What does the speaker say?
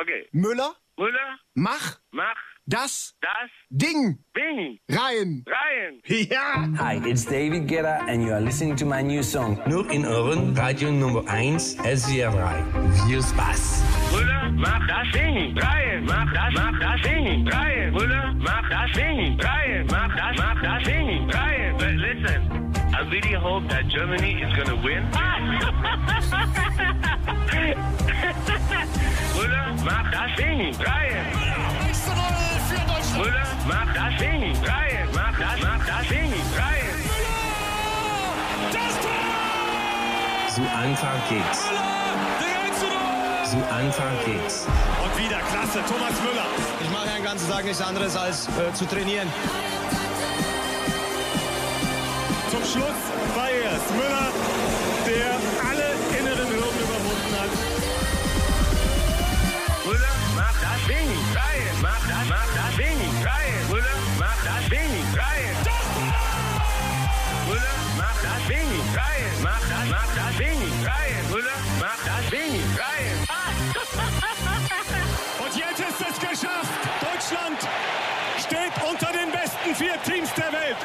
Okay. Müller, Müller, mach mach das das Ding Ding rein. rein. Ja. Hi, it's David Guetta and you are listening to my new song. Nur in Ohren, Radio Nummer 1, SWR3. Viel Spaß! Müller, mach das Ding rein. Mach das, mach das Ding rein. Müller, mach das Ding rein. Mach das, mach das Ding rein. But listen, I really hope that Germany is gonna win. Ding rein. Müller, mach das Ding rein. Mach das, mach das Ding rein. So einfach geht's. So einfach geht's. Und wieder klasse, Thomas Müller. Ich mache den ganzen Tag nichts anderes als äh, zu trainieren. Ding, geil. Doch! Das Ding, geil. Mach das, mach das Ding, das Ding, geil. Und jetzt ist es geschafft. Deutschland steht unter den besten vier Teams der Welt.